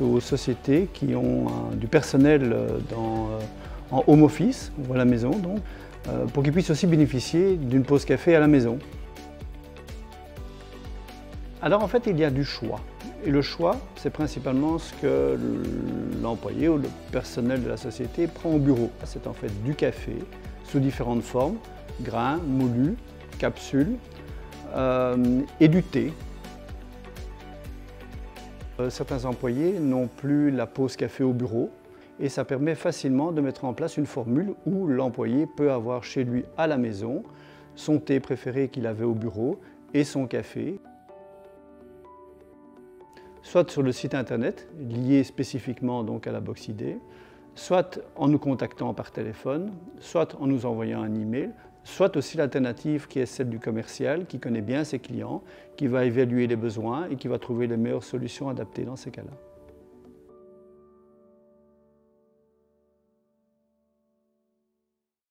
aux sociétés qui ont euh, du personnel euh, dans, en home office ou à la maison, donc, pour qu'ils puissent aussi bénéficier d'une pause café à la maison. Alors en fait, il y a du choix. Et le choix, c'est principalement ce que l'employé ou le personnel de la société prend au bureau. C'est en fait du café sous différentes formes, grains, moulus, capsules euh, et du thé. Euh, certains employés n'ont plus la pause café au bureau et ça permet facilement de mettre en place une formule où l'employé peut avoir chez lui à la maison son thé préféré qu'il avait au bureau et son café. Soit sur le site internet lié spécifiquement donc à la box ID, soit en nous contactant par téléphone, soit en nous envoyant un email, soit aussi l'alternative qui est celle du commercial qui connaît bien ses clients, qui va évaluer les besoins et qui va trouver les meilleures solutions adaptées dans ces cas-là.